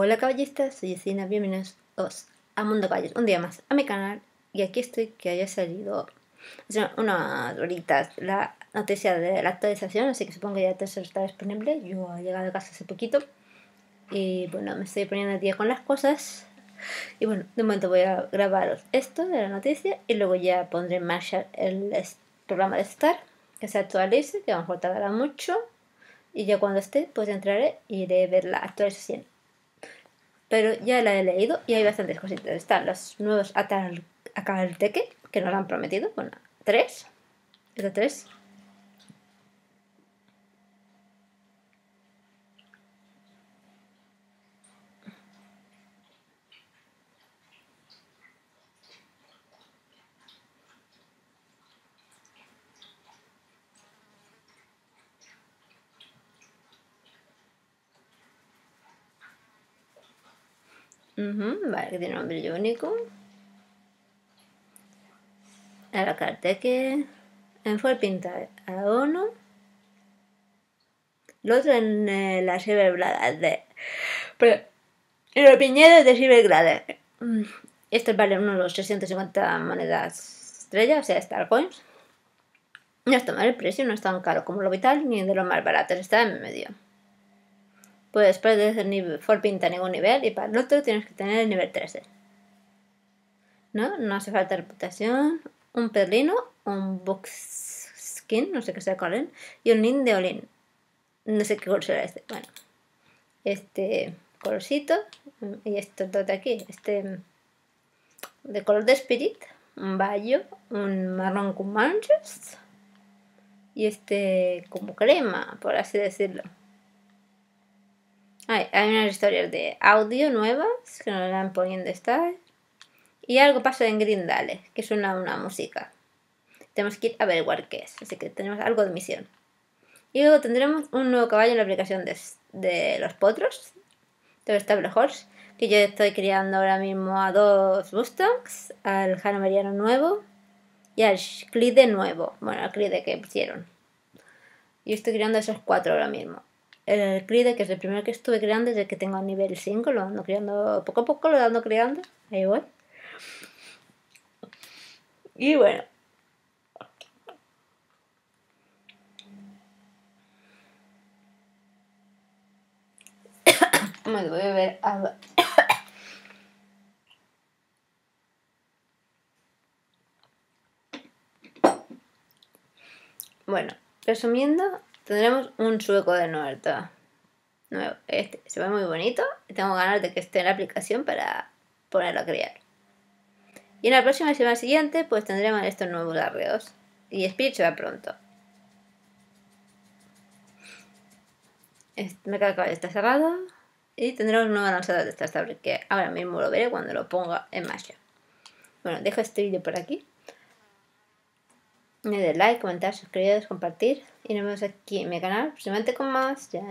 Hola caballistas, soy Yesina, bienvenidos a Mundo Caballos, un día más a mi canal y aquí estoy que haya salido hace unas horitas la noticia de la actualización, así que supongo que ya está disponible, yo he llegado a casa hace poquito y bueno, me estoy poniendo el día con las cosas y bueno, de momento voy a grabaros esto de la noticia y luego ya pondré en marcha el programa de Star que se actualice, que a lo mejor tardará mucho y ya cuando esté pues entraré y iré a ver la actualización pero ya la he leído y hay bastantes cositas. Están los nuevos Akalteke, que nos han prometido, bueno, tres, es de tres. Vale, que tiene brillo único. la que En fue pinta a uno. El otro en eh, la Silverglade de. Pero. En el piñero de Silverglade. Mm, Estos valen unos 650 monedas estrella, o sea, Starcoins. No está mal el precio, no es tan caro como lo vital ni de lo más barato, está en medio. Pues puedes el nivel pinta ningún nivel y para el otro tienes que tener el nivel 13. ¿No? No hace falta reputación, un perlino, un box skin, no sé qué sea cuál y un nin de olin. No sé qué color será este. Bueno, este colorcito y esto de aquí, este de color de spirit, un bayo, un marrón con manchas y este como crema, por así decirlo. Hay, unas historias de audio nuevas que nos van poniendo esta. Y algo pasa en Grindale, que suena una música. Tenemos que ir a averiguar qué es, así que tenemos algo de misión. Y luego tendremos un nuevo caballo en la aplicación de, los potros, de los Stable Horse, que yo estoy criando ahora mismo a dos Mustangs, al Hanoveriano nuevo y al Clide nuevo, bueno, al Clide que pusieron. Y estoy criando esos cuatro ahora mismo el Cride, que es el primero que estuve creando desde que tengo nivel 5, lo ando creando poco a poco, lo ando creando, ahí voy. Y bueno. Me voy a ver agua. Bueno, resumiendo, tendremos un sueco de norte nuevo. Este se ve muy bonito tengo ganas de que esté en la aplicación para ponerlo a criar. Y en la próxima semana siguiente pues tendremos estos nuevos arreos. Y Spirit se va pronto. Este mercado está cerrado. Y tendremos un nuevo lanzador de esta que ahora mismo lo veré cuando lo ponga en marcha. Bueno, dejo este vídeo por aquí. De like, comentar, suscribiros, compartir. Y nos vemos aquí en mi canal, próximamente con más. Ya